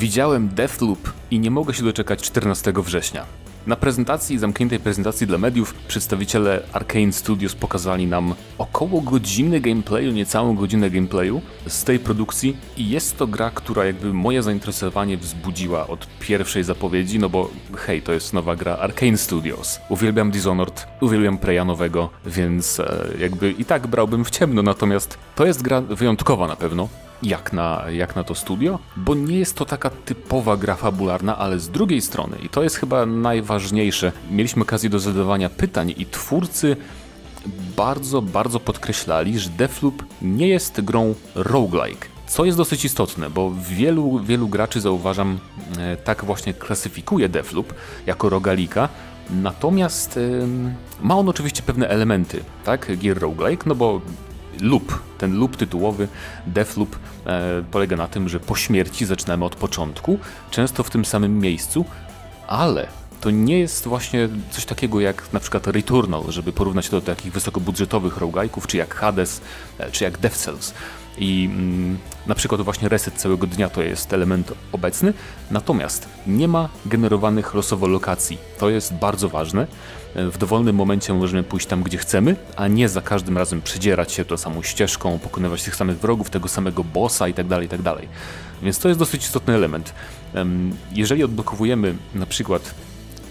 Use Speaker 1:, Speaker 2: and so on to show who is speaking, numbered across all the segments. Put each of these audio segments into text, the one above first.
Speaker 1: Widziałem Deathloop i nie mogę się doczekać 14 września. Na prezentacji, zamkniętej prezentacji dla mediów, przedstawiciele Arkane Studios pokazali nam około godziny gameplayu, niecałą godzinę gameplayu z tej produkcji i jest to gra, która jakby moje zainteresowanie wzbudziła od pierwszej zapowiedzi, no bo hej, to jest nowa gra Arkane Studios. Uwielbiam Dishonored, uwielbiam Preya nowego, więc e, jakby i tak brałbym w ciemno, natomiast to jest gra wyjątkowa na pewno jak na, jak na to studio, bo nie jest to taka typowa gra fabularna, ale z drugiej strony, i to jest chyba najważniejsze, mieliśmy okazję do zadawania pytań i twórcy bardzo, bardzo podkreślali, że Deathloop nie jest grą roguelike. Co jest dosyć istotne, bo wielu, wielu graczy zauważam, e, tak właśnie klasyfikuje Deathloop jako rogalika, natomiast ma on oczywiście pewne elementy, tak, gier roguelike, no bo loop, ten loop tytułowy, Deathloop, e, polega na tym, że po śmierci zaczynamy od początku, często w tym samym miejscu, ale to nie jest właśnie coś takiego jak na przykład Returnal, żeby porównać to do takich wysokobudżetowych roguelike'ów, czy jak Hades, e, czy jak Death Cells. I mm, na przykład właśnie reset całego dnia to jest element obecny, natomiast nie ma generowanych losowo lokacji. To jest bardzo ważne. W dowolnym momencie możemy pójść tam, gdzie chcemy, a nie za każdym razem przedzierać się tą samą ścieżką, pokonywać tych samych wrogów, tego samego bossa itd., tak itd. Tak Więc to jest dosyć istotny element. Jeżeli odblokowujemy na przykład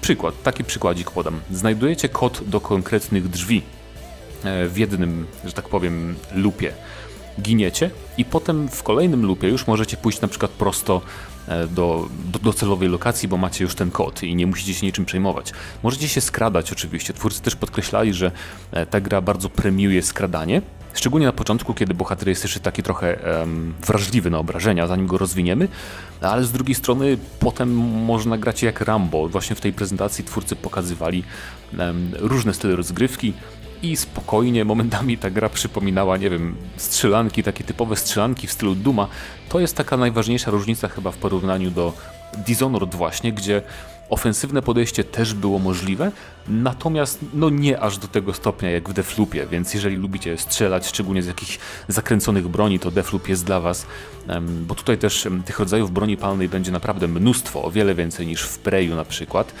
Speaker 1: przykład, taki przykładzik podam. Znajdujecie kod do konkretnych drzwi e, w jednym, że tak powiem, lupie giniecie i potem w kolejnym lupie już możecie pójść na przykład prosto e, do, do, do, celowej lokacji, bo macie już ten kod i nie musicie się niczym przejmować. Możecie się skradać oczywiście. Twórcy też podkreślali, że e, ta gra bardzo premiuje skradanie. Szczególnie na początku, kiedy bohater jest jeszcze taki trochę um, wrażliwy na obrażenia, zanim go rozwiniemy, ale z drugiej strony potem można grać jak Rambo. Właśnie w tej prezentacji twórcy pokazywali um, różne style rozgrywki, i spokojnie, momentami ta gra przypominała, nie wiem, strzelanki, takie typowe strzelanki w stylu Duma. To jest taka najważniejsza różnica chyba w porównaniu do Dishonored właśnie, gdzie ofensywne podejście też było możliwe, natomiast no nie aż do tego stopnia jak w Defloopie, więc jeżeli lubicie strzelać, szczególnie z jakichś zakręconych broni, to Defloop jest dla was, bo tutaj też tych rodzajów broni palnej będzie naprawdę mnóstwo, o wiele więcej niż w Preju na przykład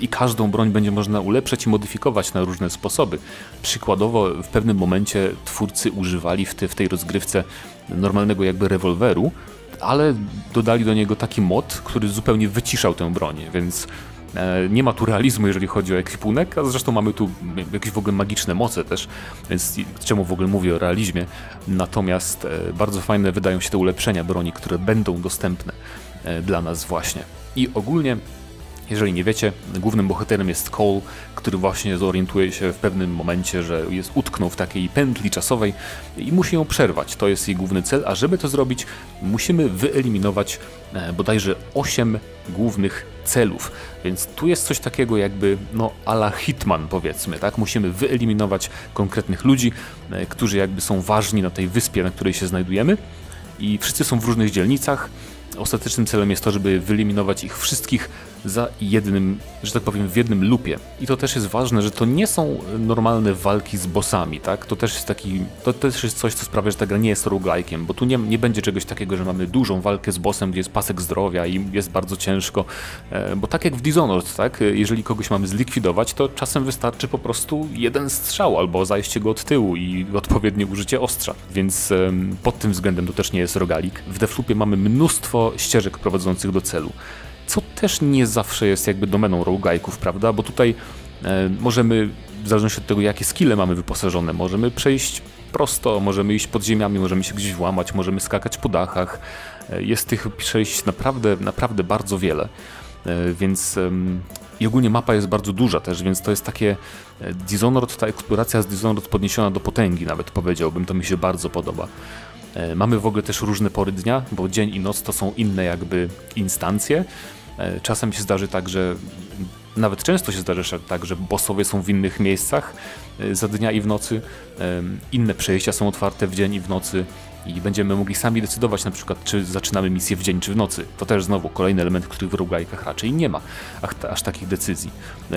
Speaker 1: i każdą broń będzie można ulepszać i modyfikować na różne sposoby. Przykładowo w pewnym momencie twórcy używali w, te, w tej rozgrywce normalnego jakby rewolweru, ale dodali do niego taki mod, który zupełnie wyciszał tę broń, więc e, nie ma tu realizmu, jeżeli chodzi o ekwipunek, a zresztą mamy tu jakieś w ogóle magiczne moce też, więc czemu w ogóle mówię o realizmie. Natomiast e, bardzo fajne wydają się te ulepszenia broni, które będą dostępne e, dla nas właśnie. I ogólnie jeżeli nie wiecie, głównym bohaterem jest Cole, który właśnie zorientuje się w pewnym momencie, że jest utknął w takiej pętli czasowej i musi ją przerwać. To jest jej główny cel, a żeby to zrobić, musimy wyeliminować e, bodajże 8 głównych celów. Więc tu jest coś takiego jakby no ala Hitman powiedzmy, tak? Musimy wyeliminować konkretnych ludzi, e, którzy jakby są ważni na tej wyspie, na której się znajdujemy i wszyscy są w różnych dzielnicach. Ostatecznym celem jest to, żeby wyeliminować ich wszystkich za jednym, że tak powiem, w jednym lupie. I to też jest ważne, że to nie są normalne walki z bossami, tak? To też jest taki, to też jest coś, co sprawia, że ta gra nie jest roguelike'iem, bo tu nie, nie będzie czegoś takiego, że mamy dużą walkę z bossem, gdzie jest pasek zdrowia i jest bardzo ciężko, e, bo tak jak w Dishonored, tak? Jeżeli kogoś mamy zlikwidować, to czasem wystarczy po prostu jeden strzał albo zajście go od tyłu i odpowiednie użycie ostrza, więc pod tym względem to też nie jest rogalik. W Defloopie mamy mnóstwo ścieżek prowadzących do celu co też nie zawsze jest jakby domeną rogue'ike'ów, prawda? Bo tutaj e, możemy, w zależności od tego jakie skille mamy wyposażone, możemy przejść prosto, możemy iść pod ziemiami, możemy się gdzieś włamać, możemy skakać po dachach. E, jest tych przejść naprawdę, naprawdę bardzo wiele. E, więc i ogólnie mapa jest bardzo duża też, więc to jest takie e, Dishonored, ta eksploracja z Dishonored podniesiona do potęgi nawet powiedziałbym, to mi się bardzo podoba. E, mamy w ogóle też różne pory dnia, bo dzień i noc to są inne jakby instancje. E, czasem się zdarzy tak, że nawet często się zdarza tak, że bossowie są w innych miejscach e, za dnia i w nocy. Inne przejścia są otwarte w dzień i w nocy i będziemy mogli sami decydować na przykład, czy zaczynamy misję w dzień, czy w nocy. To też znowu kolejny element, których w roguelike'ach raczej nie ma aż takich decyzji.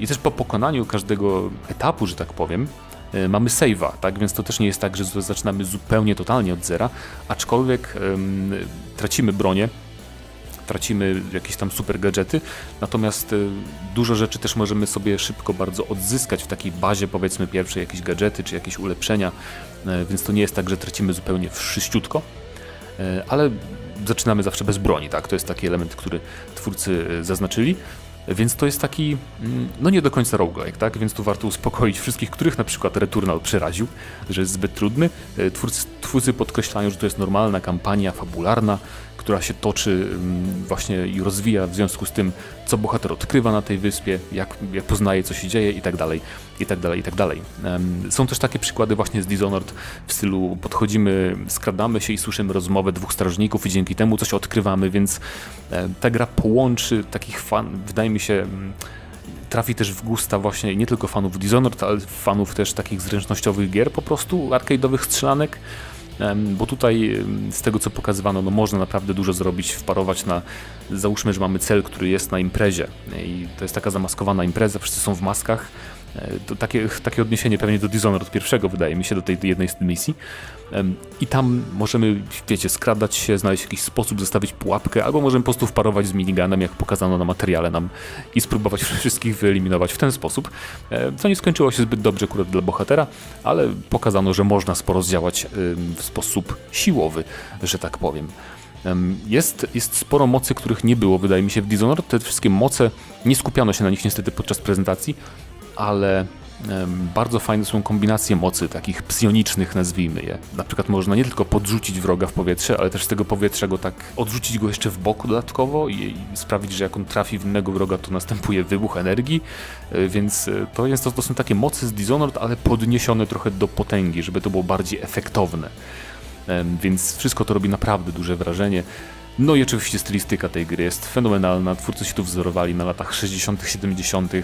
Speaker 1: I też po pokonaniu każdego etapu, że tak powiem, E, mamy save'a, tak? Więc to też nie jest tak, że zaczynamy zupełnie totalnie od zera, aczkolwiek tracimy bronię tracimy jakieś tam super gadżety, natomiast y, dużo rzeczy też możemy sobie szybko bardzo odzyskać w takiej bazie powiedzmy pierwszej, jakieś gadżety czy jakieś ulepszenia, y, więc to nie jest tak, że tracimy zupełnie wszyściutko, y, ale zaczynamy zawsze bez broni, tak? To jest taki element, który twórcy zaznaczyli. Więc to jest taki, mm, no nie do końca roguelike, tak? Więc tu warto uspokoić wszystkich, których na przykład Returnal przeraził, że jest zbyt trudny. Twórcy, twórcy podkreślają, że to jest normalna kampania fabularna, która się toczy mm, właśnie i rozwija w związku z tym, co bohater odkrywa na tej wyspie, jak, jak poznaje, co się dzieje i tak dalej, i tak dalej, i tak dalej. Są też takie przykłady właśnie z Dishonored w stylu podchodzimy, skradamy się i słyszymy rozmowę dwóch strażników i dzięki temu coś odkrywamy, więc ta gra połączy takich fan, wydaje mi się mm, trafi też w gusta właśnie nie tylko fanów Dishonored, ale fanów też takich zręcznościowych gier, po prostu arcade'owych strzelanek, bo tutaj z tego co pokazywano, no można naprawdę dużo zrobić, wparować na, załóżmy, że mamy cel, który jest na imprezie. I to jest taka zamaskowana impreza, wszyscy są w maskach, to takie, takie odniesienie pewnie do Dishonored pierwszego wydaje mi się, do tej jednej z misji. I tam możemy, wiecie, skradać się, znaleźć jakiś sposób, zostawić pułapkę, albo możemy po prostu wparować z miniganem, jak pokazano na materiale nam i spróbować wszystkich wyeliminować w ten sposób. Co nie skończyło się zbyt dobrze akurat dla bohatera, ale pokazano, że można sporo zdziałać w sposób siłowy, że tak powiem. Jest, jest sporo mocy, których nie było, wydaje mi się, w Dishonored. Te wszystkie moce, nie skupiano się na nich niestety podczas prezentacji, ale bardzo fajne są kombinacje mocy, takich psionicznych nazwijmy je. Na przykład można nie tylko podrzucić wroga w powietrze, ale też z tego powietrza go tak odrzucić go jeszcze w boku dodatkowo i, i sprawić, że jak on trafi w innego wroga, to następuje wybuch energii, e, więc e, to, jest, to, to są takie mocy z Dishonored, ale podniesione trochę do potęgi, żeby to było bardziej efektowne. Więc wszystko to robi naprawdę duże wrażenie. No i oczywiście stylistyka tej gry jest fenomenalna. Twórcy się tu wzorowali na latach 60., 70. E,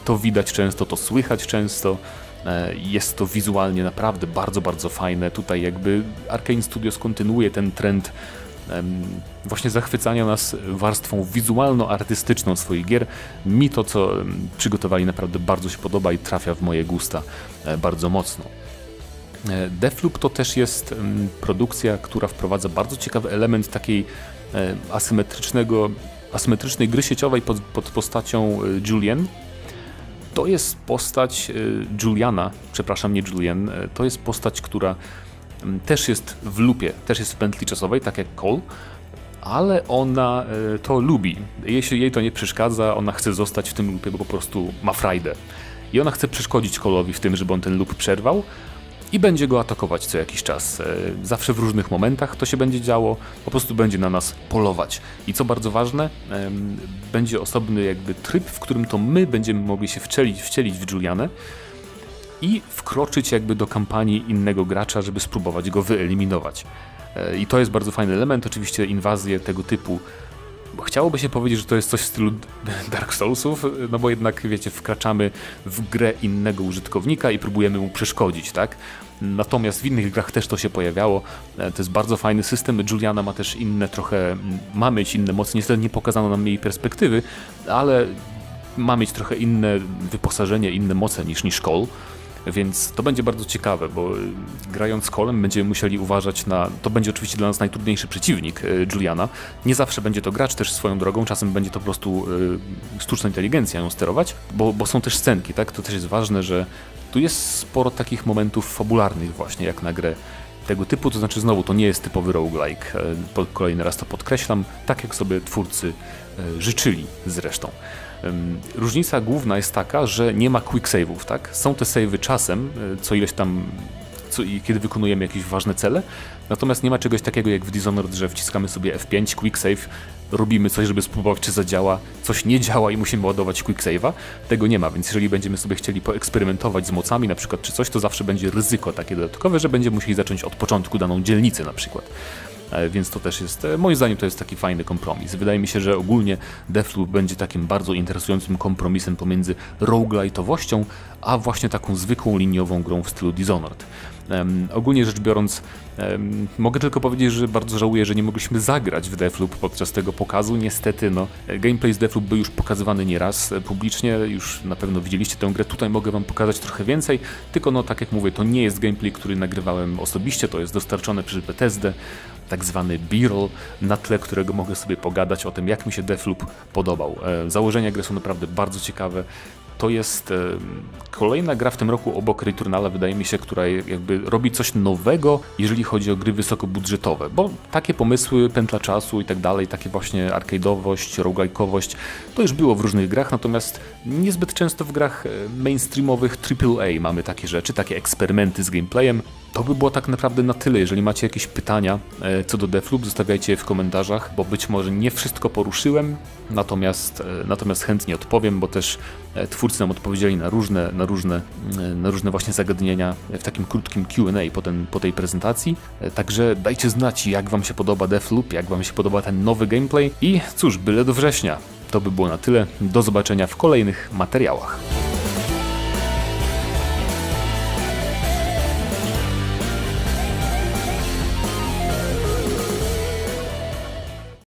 Speaker 1: to widać często, to słychać często. E, jest to wizualnie naprawdę bardzo, bardzo fajne. Tutaj jakby Arkane Studios kontynuuje ten trend właśnie zachwycania nas warstwą wizualno-artystyczną swoich gier. Mi to, co przygotowali, naprawdę bardzo się podoba i trafia w moje gusta e, bardzo mocno. E, Deathloop to też jest produkcja, która wprowadza bardzo ciekawy element takiej e, asymetrycznego, asymetrycznej gry sieciowej pod, pod postacią e, Julian. To jest postać Juliana, przepraszam, nie Julian, to jest postać, która też jest w lupie, też jest w pętli czasowej, tak jak Cole, ale ona to lubi. Jeśli jej to nie przeszkadza, ona chce zostać w tym lupie, bo po prostu ma frajdę. I ona chce przeszkodzić Cole'owi w tym, żeby on ten loop przerwał, i będzie go atakować co jakiś czas. E, zawsze w różnych momentach to się będzie działo, po prostu będzie na nas polować. I co bardzo ważne, będzie osobny jakby tryb, w którym to my będziemy mogli się wcielić, wcielić w Julianę i wkroczyć jakby do kampanii innego gracza, żeby spróbować go wyeliminować. E, I to jest bardzo fajny element. Oczywiście inwazje tego typu chciałoby się powiedzieć, że to jest coś w stylu Dark Soulsów, no bo jednak, wiecie, wkraczamy w grę innego użytkownika i próbujemy mu przeszkodzić, tak? Natomiast w innych grach też to się pojawiało. E, to jest bardzo fajny system. Juliana ma też inne trochę, ma mieć inne moce. Niestety nie pokazano nam jej perspektywy, ale ma mieć trochę inne wyposażenie, inne moce niż niż. Więc to będzie bardzo ciekawe, bo y, grając Kolem będziemy musieli uważać na. To będzie oczywiście dla nas najtrudniejszy przeciwnik y, Juliana. Nie zawsze będzie to gracz też swoją drogą, czasem będzie to po prostu y, sztuczna inteligencja ją sterować, bo, bo są też scenki, tak? To też jest ważne, że tu jest sporo takich momentów fabularnych właśnie, jak na grę tego typu, to znaczy znowu to nie jest typowy roguelike, kolejny raz to podkreślam, tak jak sobie twórcy życzyli zresztą. Różnica główna jest taka, że nie ma quick save'ów, tak? Są te save'y czasem, e, co ileś tam, co, kiedy wykonujemy jakieś ważne cele, natomiast nie ma czegoś takiego jak w Dishonored, że wciskamy sobie F5, quick save, robimy coś, żeby spróbować, czy zadziała, coś nie działa i musimy ładować quick save'a. Tego nie ma, więc jeżeli będziemy sobie chcieli poeksperymentować z mocami na przykład, czy coś, to zawsze będzie ryzyko takie dodatkowe, że będziemy musieli zacząć od początku daną dzielnicę na przykład. E, więc to też jest, e, moim zdaniem to jest taki fajny kompromis. Wydaje mi się, że ogólnie Deathloop będzie takim bardzo interesującym kompromisem pomiędzy roguelite'owością, a właśnie taką zwykłą liniową grą w stylu Dishonored. Ogólnie rzecz biorąc, mogę tylko powiedzieć, że bardzo żałuję, że nie mogliśmy zagrać w Deathloop podczas tego pokazu. Niestety, no, gameplay z Deathloop był już pokazywany nieraz e, publicznie, już na pewno widzieliście tę grę. Tutaj mogę wam pokazać trochę więcej, tylko no tak jak mówię, to nie jest gameplay, który nagrywałem osobiście, to jest dostarczone przez Bethesdę tak zwany b-roll, na tle którego mogę sobie pogadać o tym, jak mi się Deathloop podobał. E, założenia gry są naprawdę bardzo ciekawe. To jest e, kolejna gra w tym roku obok Returnala, wydaje mi się, która jakby robi coś nowego, jeżeli chodzi o gry wysokobudżetowe, bo takie pomysły, pętla czasu i tak dalej, takie właśnie arcade'owość, roguelike'owość, to już było w różnych grach, natomiast niezbyt często w grach e, mainstreamowych AAA mamy takie rzeczy, takie eksperymenty z gameplayem. To by było tak naprawdę na tyle. Jeżeli macie jakieś pytania e, co do Defloop, zostawiajcie je w komentarzach, bo być może nie wszystko poruszyłem, natomiast, natomiast chętnie odpowiem, bo też twórcy nam odpowiedzieli na różne, na różne, na różne właśnie zagadnienia w takim krótkim Q&A po, po tej prezentacji. Także dajcie znać, jak Wam się podoba Deathloop, jak Wam się podoba ten nowy gameplay i cóż, byle do września. To by było na tyle. Do zobaczenia w kolejnych materiałach.